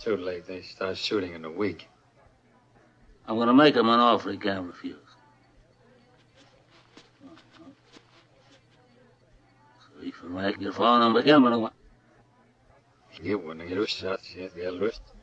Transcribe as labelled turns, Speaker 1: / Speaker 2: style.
Speaker 1: Too late. They start shooting in a week.
Speaker 2: I'm gonna make him an offer he can't refuse. So you can make your phone number, give and one.
Speaker 1: Get one of your shots, the get.